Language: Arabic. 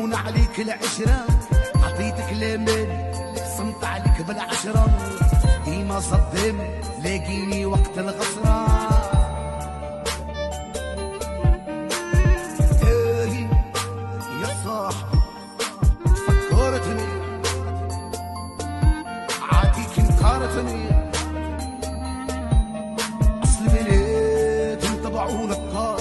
هون عليك العشرة. عطيتك الأمان صمت عليك بالعشرة. ديما صدم لاقيني وقت الغصرة آهي يا صاحبي أصل بلاد انطبعوا للطار